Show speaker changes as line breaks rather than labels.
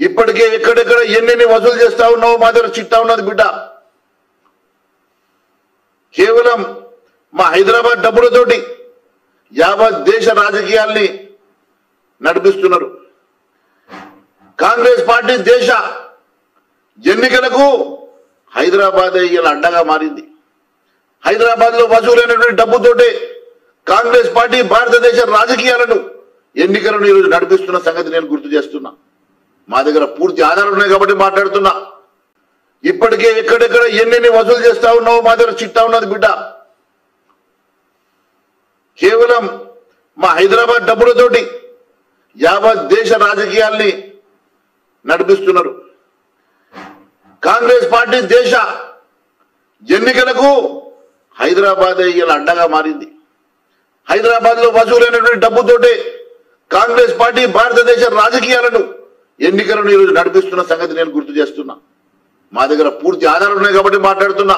ఇప్పటికే ఎక్కడెక్కడ ఎన్నెన్ని వసూలు చేస్తా ఉన్నావు మా దగ్గర చిట్టా ఉన్నది బిడ్డ. కేవలం మా హైదరాబాద్ డబ్బులతోటి యావత్ దేశ రాజకీయాల్ని నడిపిస్తున్నారు. కాంగ్రెస్ పార్టీ దేశ ఎన్నికలకు హైదరాబాద్ ఇలా అడ్డగా మారింది. హైదరాబాద్లో వసూలైనటువంటి డబ్బుతోటే కాంగ్రెస్ పార్టీ భారతదేశ రాజకీయాలను ఎన్నికలను ఈరోజు నడిపిస్తున్న సంగతి నేను గుర్తు చేస్తున్నా. మా దగ్గర పూర్తి ఆధారాలు ఉన్నాయి కాబట్టి మాట్లాడుతున్నా. ఇప్పటికే ఎక్కడెక్కడ ఎన్నెన్ని వసూలు చేస్తా ఉన్నావో మా దగ్గర చిట్టా ఉన్నది బిడ్డ. కేవలం మా హైదరాబాద్ డబ్బులతోటి యావత్ దేశ రాజకీయాల్ని నడిపిస్తున్నారు. కాంగ్రెస్ పార్టీ దేశ ఎన్నికలకు హైదరాబాద్ ఇలా అడ్డగా మారింది. హైదరాబాద్లో వసూలైనటువంటి డబ్బుతోటే కాంగ్రెస్ పార్టీ భారతదేశ రాజకీయాలను ఎన్నికలను ఈరోజు నడిపిస్తున్న సంగతి నేను గుర్తు చేస్తున్నా. మా దగ్గర పూర్తి ఆధారాలు ఉన్నాయి కాబట్టి మాట్లాడుతున్నా.